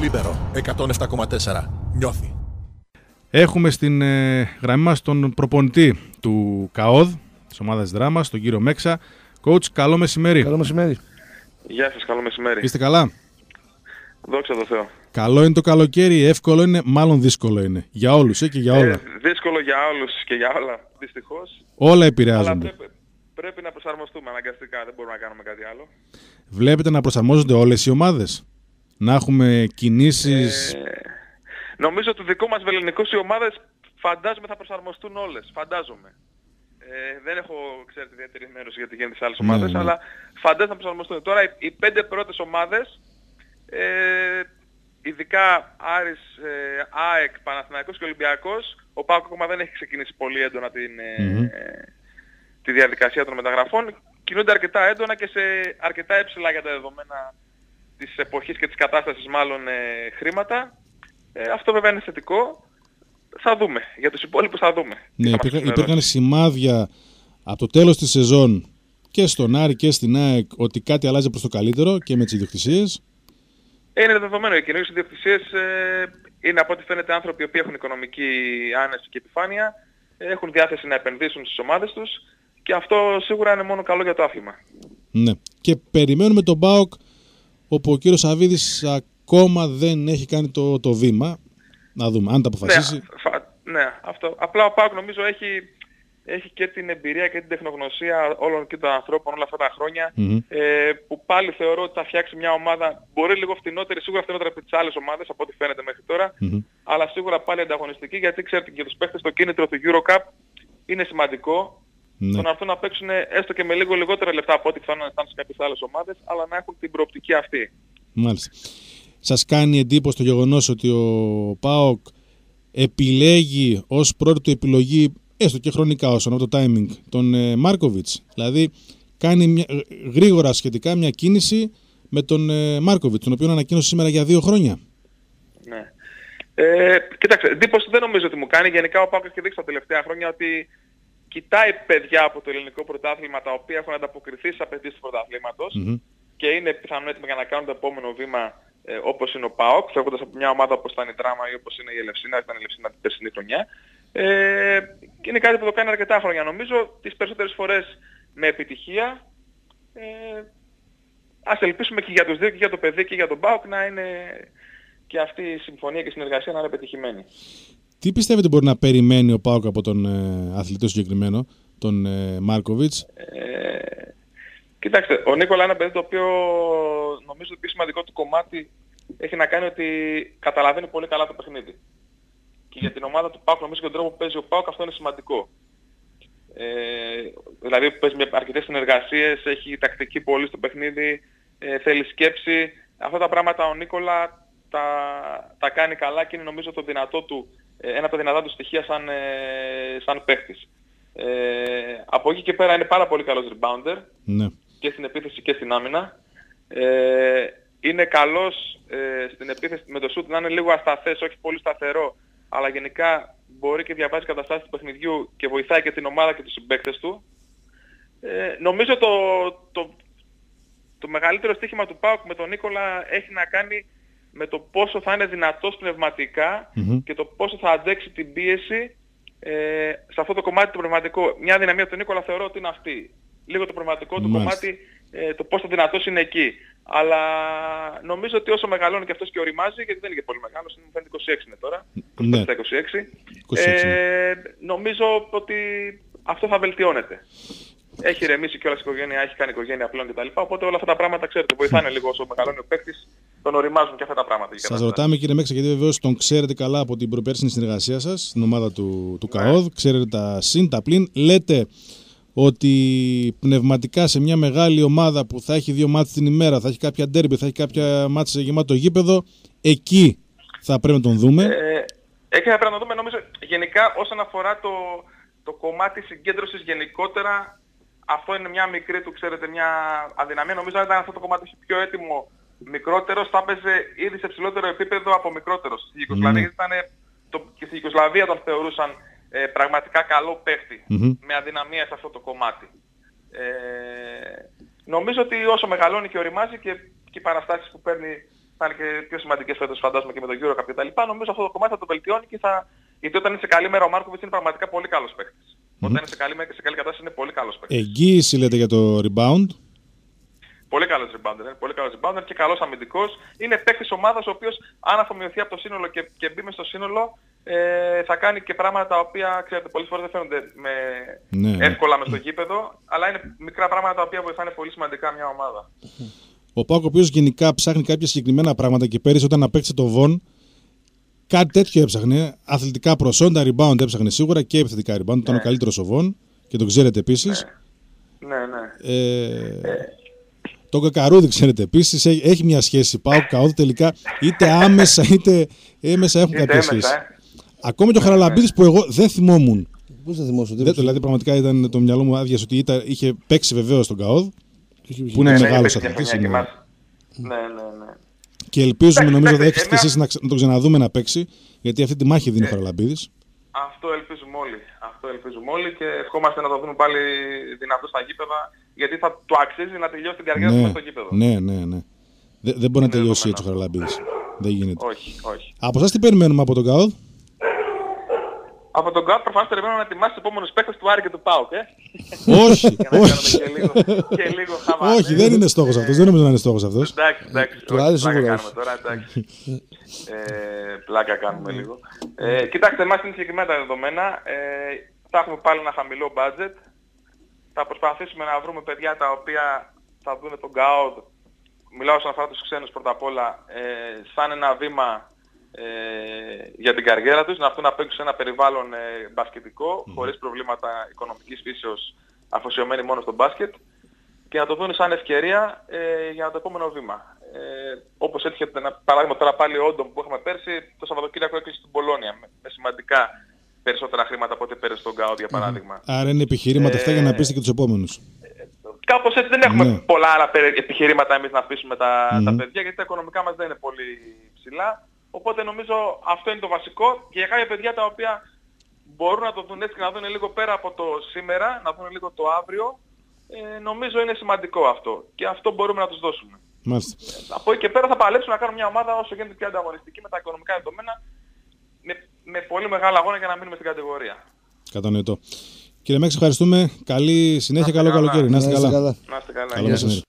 Libero 107,4. Νιώθει. Έχουμε στην ε, γραμμή μας τον προπονητή του ΚΑΟΔ, της ομάδας Δράμας, τον κύριο Μέξα. Coach, καλό μεσημέρι. Καλό μεσημέρι. Γεια σας, καλό μεσημέρι. Είστε καλά; Δόξα τω Θεώ. Καλό είναι το καλοκαίρι, εύκολο είναι, μάλλον δύσκολο είναι. Για όλους ε, και για όλα. Ε, δύσκολο για όλους και για όλα, δυστυχώς. όλα Αλλά επηρεάζονται. πρέπει, πρέπει να προσαρμοστούμε αναγκαστικά, δεν μπορούμε να κάνουμε κάτι άλλο. Βλέπετε να προσαρμόζονται όλες οι ομάδες. Να έχουμε κινήσεις... Ε, νομίζω ότι δικό μας βεληνικούς οι ομάδες φαντάζομαι θα προσαρμοστούν όλες. Φαντάζομαι. Ε, δεν έχω, ξέρετε, ιδιαίτερη ενημέρωση για τι γίνεται σε άλλες Ναι, ομάδες, ναι. αλλά φαντάζομαι θα προσαρμοστούν. Τώρα οι, οι πέντε πρώτες ομάδες, ε, ειδικά Άρης, ε, ΑΕΚ, Παναθηναϊκός και Ολυμπιακός, ο Πάκος ακόμα δεν έχει ξεκινήσει πολύ έντονα την, ε, Μμμ. τη διαδικασία των μεταγραφών. Κινούνται αρκετά έντονα και σε αρκετά έψηλα για τα δεδομένα της εποχής και της κατάστασης μάλλον ε, χρήματα. Ε, αυτό βέβαια είναι θετικό. Θα δούμε. Για τους υπόλοιπους θα δούμε. Τι Ναι, θα μας υπήρχαν, ενημερώσει. υπήρχαν σημάδια από το τέλος της σεζόν και στον Άρη και στην ΑΕΚ ότι κάτι αλλάζει προς το καλύτερο και με τις ιδιοκτησίες. Ε, Είναι δεδομένο. Οι κοινωνικές ιδιοκτησίες ε, είναι από ό,τι φαίνεται άνθρωποι οι οποίοι έχουν οικονομική άνεση και επιφάνεια, ε, έχουν διάθεση να επενδύσουν στις ομάδες τους και αυτό σίγουρα είναι μόνο καλό για το άθλημα. Ναι. Και περιμένουμε τον ΠΑΟΚ όπου ο κύριος Σαββίδης ακόμα δεν έχει κάνει το, το βήμα. Να δούμε αν τα αποφασίσει. Ναι, φα- ναι, αυτό. Απλά ο Πάουκ νομίζω έχει, έχει και την εμπειρία και την τεχνογνωσία όλων και των ανθρώπων όλα αυτά τα χρόνια Μμμ. ε, που πάλι θεωρώ ότι θα φτιάξει μια ομάδα μπορεί λίγο φτηνότερη, σίγουρα φτηνότερη από τις άλλες ομάδες από ό,τι φαίνεται μέχρι τώρα Μμμ. αλλά σίγουρα πάλι ανταγωνιστική γιατί ξέρετε και για τους παίχτες το κίνητρο του EuroCup είναι σημαντικό Ναι. το να έρθουν να παίξουν έστω και με λίγο λιγότερα λεφτά από ό,τι πιθανόν να φτάνουν σε κάποιες άλλες ομάδες αλλά να έχουν την προοπτική αυτή. Μάλιστα. Σας κάνει εντύπωση το γεγονός ότι ο ΠΑΟΚ επιλέγει ως πρώτη του επιλογή, έστω και χρονικά όσον από το timing, τον ε, Μάρκοβιτς. Δηλαδή κάνει μια, ε, γρήγορα σχετικά μια κίνηση με τον ε, Μάρκοβιτς, τον οποίο ανακοίνωσε σήμερα για δύο χρόνια. Ναι. Ε, κοίταξε, εντύπωση δεν νομίζω ότι μου κάνει. Γενικά ο Πάκος έχει δείξει τα τελευταία χρόνια ότι κοιτάει παιδιά από το ελληνικό πρωτάθλημα τα οποία έχουν ανταποκριθεί στις απαιτήσεις του πρωταθλήματος Μμμ. και είναι πιθανόν έτοιμοι για να κάνουν το επόμενο βήμα ε, όπως είναι ο ΠΑΟΚ, φεύγοντας από μια ομάδα όπως ήταν η Τράμα ή όπως είναι η Ελευσίνα, ήταν η Ελευσίνα την περσινή χρονιά. Ε, και είναι κάτι που το κάνει αρκετά χρόνια νομίζω, τις περισσότερες φορές με επιτυχία. Ε, ας ελπίσουμε και για τους δύο, και για το παιδί και για τον ΠΑΟΚ να είναι και αυτή η συμφωνία και η συνεργασία να είναι πετυχημένη. Τι πιστεύετε μπορεί να περιμένει ο ΠΑΟΚ από τον ε, αθλητή συγκεκριμένο, τον ε, Μάρκοβιτς; Ε, κοιτάξτε, ο Νίκολα είναι ένα παιδί το οποίο νομίζω ότι το πιο σημαντικό του κομμάτι έχει να κάνει ότι καταλαβαίνει πολύ καλά το παιχνίδι. Και για την ομάδα του ΠΑΟΚ νομίζω και τον τρόπο που παίζει ο ΠΑΟΚ αυτό είναι σημαντικό. Ε, δηλαδή παίζει με αρκετές συνεργασίες, έχει τακτική πολύ στο παιχνίδι, ε, θέλει σκέψη. Αυτά τα πράγματα ο Νίκολα τα, τα κάνει καλά και είναι νομίζω το δυνατό του, ε, ένα από τα δυνατά του στοιχεία σαν, ε, σαν παίχτης. Ε, από εκεί και πέρα είναι πάρα πολύ καλός rebounder Ναι. και στην επίθεση και στην άμυνα. Ε, είναι καλός ε, στην επίθεση με το σουτ να είναι λίγο ασταθές, όχι πολύ σταθερό, αλλά γενικά μπορεί και διαβάζει καταστάσεις του παιχνιδιού και βοηθάει και την ομάδα και τους συμπαίκτες του. Ε, νομίζω το, το, το μεγαλύτερο στοίχημα του ΠΑΟΚ με τον Νίκολα έχει να κάνει με το πόσο θα είναι δυνατός πνευματικά Μμμ. και το πόσο θα αντέξει την πίεση ε, σε αυτό το κομμάτι το πνευματικό. Μια δυναμία του Νίκολα θεωρώ ότι είναι αυτή. Λίγο το πνευματικό του Μάλιστα. κομμάτι, ε, το πόσο δυνατός είναι εκεί. Αλλά νομίζω ότι όσο μεγαλώνει και αυτός και οριμάζει, γιατί δεν είναι και πολύ μεγάλος, είναι μου φαίνεται 26 είναι τώρα, 25 Ναι. στα 26, 26, ε, νομίζω ότι αυτό θα βελτιώνεται. Έχει ρεμίσει κιόλας η οικογένεια, έχει κάνει οικογένεια πλέον κτλ. Οπότε όλα αυτά τα πράγματα, ξέρετε, βοηθάνε λίγο όσο μεγαλώνει ο παίκτης, τον οριμάζουν και αυτά τα πράγματα. Σας ρωτάμε κύριε Μέξα, γιατί βεβαίως τον ξέρετε καλά από την προπέρσινη συνεργασία σας στην ομάδα του, του Ναι. ΚΑΟΔ. Ξέρετε τα συν, τα πλην. Λέτε ότι πνευματικά σε μια μεγάλη ομάδα που θα έχει δύο μάτς την ημέρα, θα έχει κάποια ντέρμπι, θα έχει κάποια μάτς σε γεμάτο γήπεδο, εκεί θα πρέπει να τον δούμε; Ε, έχει να πρέπει να δούμε νομίζω γενικά όσον αφορά το, το κομμάτι συγκέντρωσης γενικότερα αυτό είναι μια μικρή του ξέρετε μια αδυναμία. Νομίζω αν ήταν αυτό το κομμάτι πιο έτοιμο μικρότερος θα έπαιζε ήδη σε ψηλότερο επίπεδο από μικρότερος. Στη Ιουγκοσλαβία Ναι. ήταν το, και στη Ιουγκοσλαβία τον θεωρούσαν ε, πραγματικά καλό παίχτη Μμμ. με αδυναμία σε αυτό το κομμάτι. Ε, νομίζω ότι όσο μεγαλώνει και οριμάζει και, και οι παραστάσεις που παίρνει θα είναι και πιο σημαντικές φέτος φαντάζομαι και με τον Euro και τα λοιπά. Νομίζω αυτό το κομμάτι θα το βελτιώνει και θα... γιατί όταν είναι σε καλή μέρα ο Μάρκοβιτς είναι πραγματικά πολύ καλός παίκτης. Mm-hmm. Όταν είναι σε καλή μέρα και σε καλή κατάσταση είναι πολύ καλός παίκτης. Εγγύηση λέτε για το rebound. Πολύ καλός rebounder, είναι πολύ καλός rebounder και καλός αμυντικός. Είναι παίκτης ομάδας ο οποίος αν αφομοιωθεί από το σύνολο και, και μπει μες στο σύνολο ε, θα κάνει και πράγματα τα οποία ξέρετε πολλές φορές δεν φαίνονται με, ναι. εύκολα μες στο γήπεδο αλλά είναι μικρά πράγματα τα οποία βοηθάνε πολύ σημαντικά μια ομάδα. Ο Πάκο ο οποίος γενικά ψάχνει κάποια συγκεκριμένα πράγματα και πέρυσι όταν απέκτησε το Βον κάτι τέτοιο έψαχνε. Αθλητικά προσόντα, rebound έψαχνε σίγουρα και επιθετικά rebound. Ναι. Ήταν ο ναι. καλύτερος ο Βον και το ξέρετε επίσης. Ναι, ναι. ναι. Ε, ε το Κακαρούδι, ξέρετε επίσης, έχει μια σχέση. Πάω καόδη τελικά είτε άμεσα είτε έμεσα έχουν κάποια σχέση. Ε. Ακόμα και ο Χαραλαμπίδης που εγώ δεν θυμόμουν. Πώς δεν θυμόσαι, δεν Δηλαδή πραγματικά ήταν το μυαλό μου άδειας ότι ήταν, είχε παίξει βεβαίως τον Καόδ. Που είναι ναι, μεγάλος αθλητής. Ναι, ναι, ναι. Και ελπίζουμε, νομίζω, ότι έχετε εσείς να, να τον ξαναδούμε να παίξει, γιατί αυτή τη μάχη δίνει ο Χαραλαμπίδης. Αυτό ελπίζουμε όλοι. Αυτό ελπίζουμε όλοι και ευχόμαστε να το δούμε πάλι δυνατό στα γήπεδα γιατί θα του αξίζει να τελειώσει την καριέρα ναι, του στο γήπεδο. Ναι, ναι, ναι. Δεν, δεν μπορεί να τελειώσει έτσι ο Χαραλαμπίδης. Δεν γίνεται. Όχι, όχι. Από εσάς τι περιμένουμε από τον ΚΑΟΔ. Από τον ΚΑΟΔ προφανώς περιμένουμε να ετοιμάσει τους επόμενους παίκτες του Άρη και του ΠΑΟΚ, ε. Όχι, όχι. Και λίγο, και λίγο όχι, δεν είναι στόχος αυτός. Δεν νομίζω να είναι στόχος αυτός. Εντάξει, εντάξει. Πλάκα κάνουμε τώρα, εντάξει. ε, πλάκα κάνουμε λίγο. Ε, κοιτάξτε, εμάς είναι συγκεκριμένα τα δεδομένα. Ε, θα έχουμε πάλι ένα χαμηλό budget θα προσπαθήσουμε να βρούμε παιδιά τα οποία θα δουν τον ΚΑΟΔ, μιλάω όσον αφορά τους ξένους πρώτα απ' όλα, ε, σαν ένα βήμα ε, για την καριέρα τους, να αυτούν να παίξουν σε ένα περιβάλλον ε, μπασκετικό, mm. χωρίς προβλήματα οικονομικής φύσεως, αφοσιωμένοι μόνο στο μπάσκετ, και να το δουν σαν ευκαιρία ε, για το επόμενο βήμα. Ε, όπως έτυχε ένα παράδειγμα τώρα πάλι όντων που είχαμε πέρσι, το Σαββατοκύριακο έκλεισε στην Πολώνια με, με σημαντικά περισσότερα χρήματα από ό,τι πήρε στον ΚΑΟ για παράδειγμα. Mm. Άρα είναι επιχειρήματα ε, αυτά για να πείστε και τους επόμενους. Κάπως έτσι δεν έχουμε ναι. πολλά άλλα επιχειρήματα εμείς να πείσουμε τα, mm. τα παιδιά γιατί τα οικονομικά μας δεν είναι πολύ ψηλά. Οπότε νομίζω αυτό είναι το βασικό και για κάποια παιδιά τα οποία μπορούν να το δουν έτσι και να δουν λίγο πέρα από το σήμερα, να δουν λίγο το αύριο, ε, νομίζω είναι σημαντικό αυτό. Και αυτό μπορούμε να τους δώσουμε. Μάλιστα. Ε, από εκεί και πέρα θα παλέψουμε να κάνουμε μια ομάδα όσο γίνεται πιο ανταγωνιστική με τα οικονομικά δεδομένα με, με πολύ μεγάλο αγώνα για να μείνουμε στην κατηγορία. Κατανοητό. Κύριε Μέξ, ευχαριστούμε. Καλή συνέχεια, καλό καλοκαίρι. Να είστε καλά. Να είστε καλά. Καλό